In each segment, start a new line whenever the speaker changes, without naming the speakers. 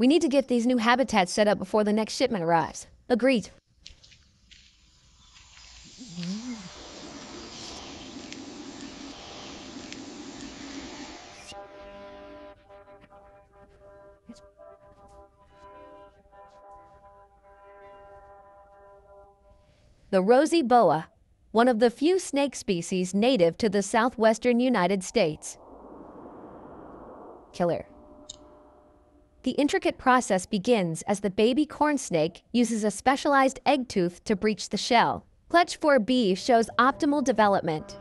We need to get these new habitats set up before the next shipment arrives. Agreed. The rosy boa, one of the few snake species native to the southwestern United States. Killer. The intricate process begins as the baby corn snake uses a specialized egg tooth to breach the shell. Clutch 4b shows optimal development.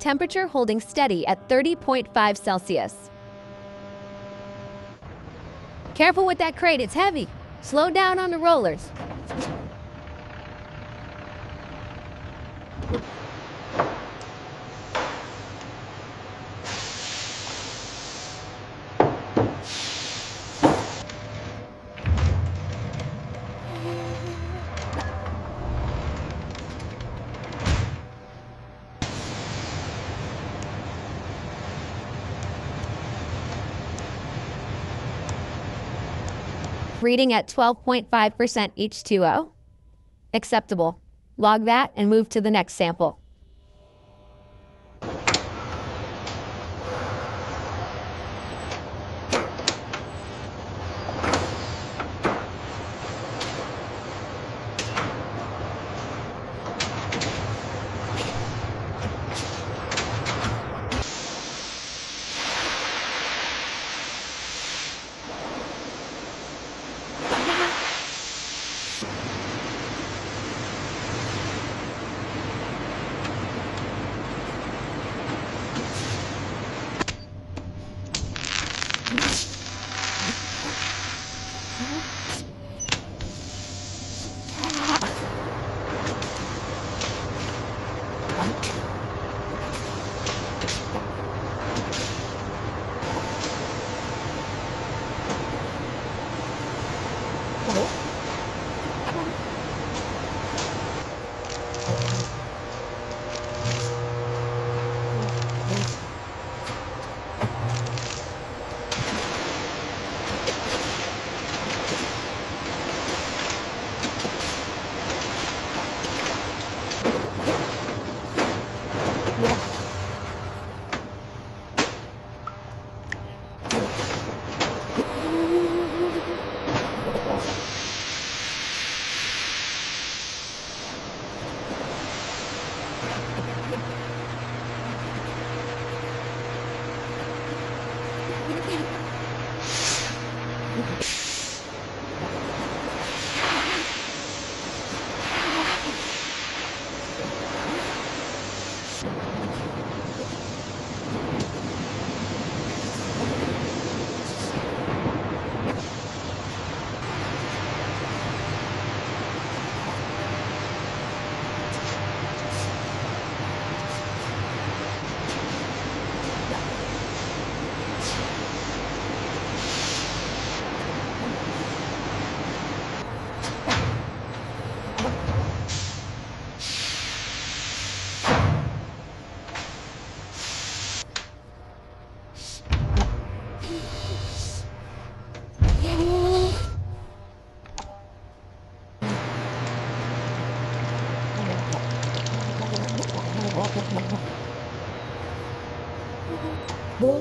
Temperature holding steady at 30.5 Celsius. Careful with that crate, it's heavy. Slow down on the rollers. Reading at 12.5% H2O. Acceptable. Log that and move to the next sample. Mm-hmm. Bố.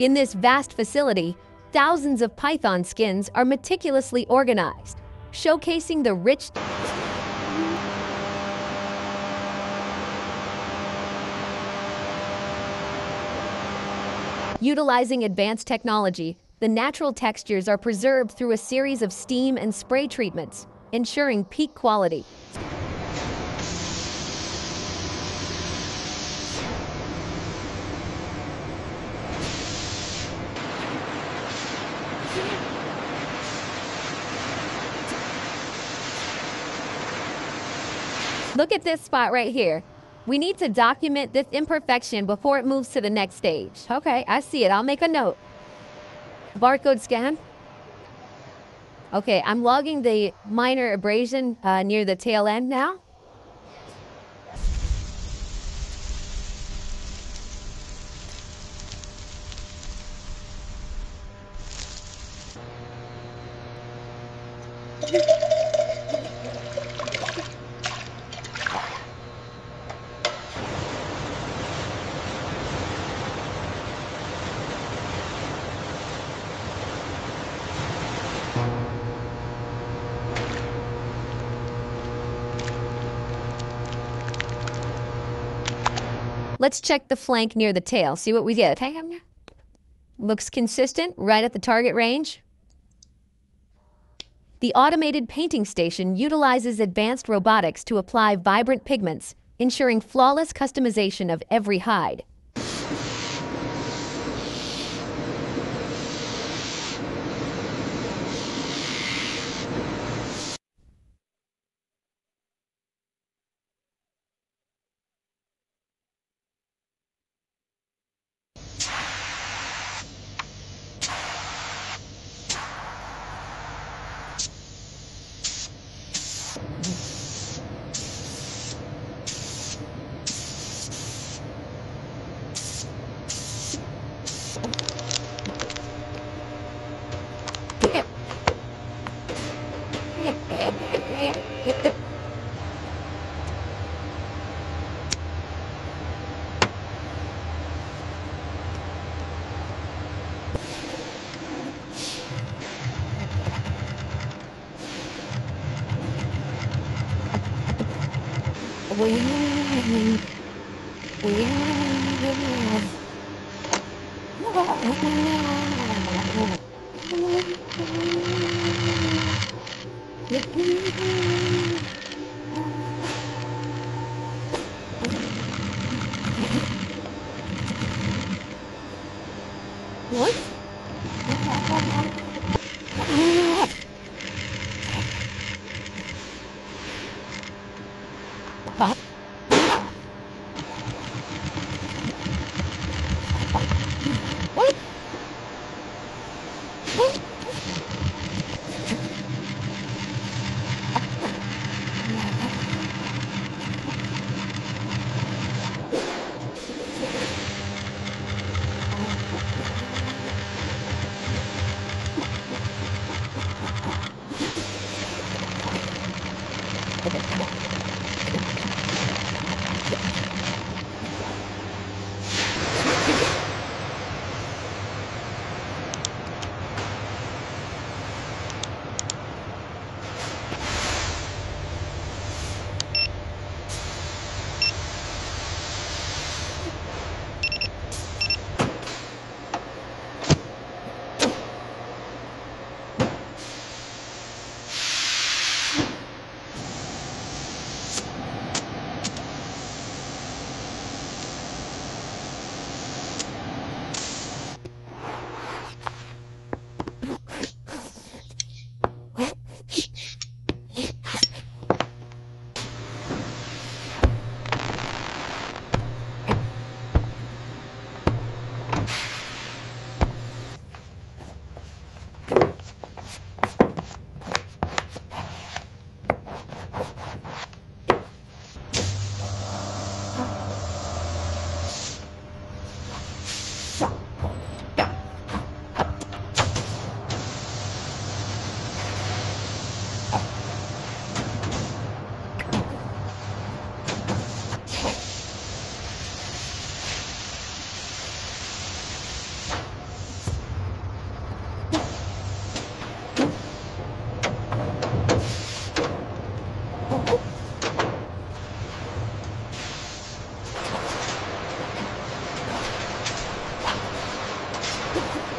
In this vast facility, thousands of python skins are meticulously organized, showcasing the rich Utilizing advanced technology, the natural textures are preserved through a series of steam and spray treatments, ensuring peak quality. Look at this spot right here. We need to document this imperfection before it moves to the next stage. Okay, I see it. I'll make a note. Barcode scan. Okay, I'm logging the minor abrasion uh, near the tail end now. Let's check the flank near the tail, see what we get. Looks consistent, right at the target range. The automated painting station utilizes advanced robotics to apply vibrant pigments, ensuring flawless customization of every hide. What? What? What? you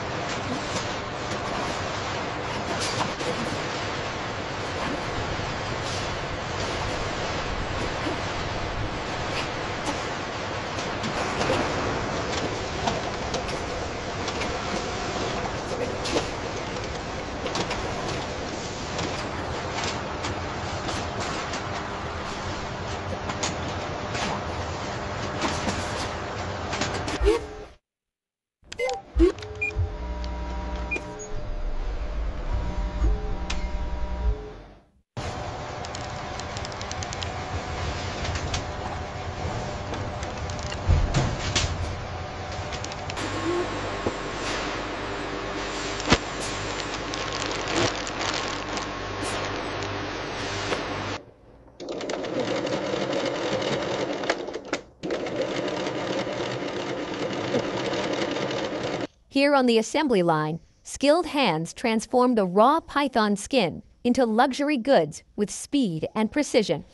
Here on the assembly line, skilled hands transform the raw python skin into luxury goods with speed and precision.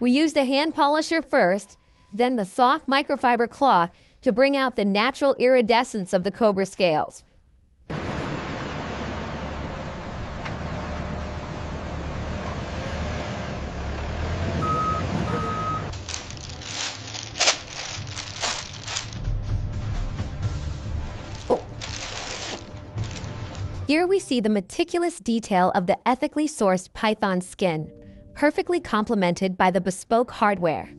We use the hand polisher first, then the soft microfiber cloth to bring out the natural iridescence of the cobra scales. Here we see the meticulous detail of the ethically sourced python skin, perfectly complemented by the bespoke hardware.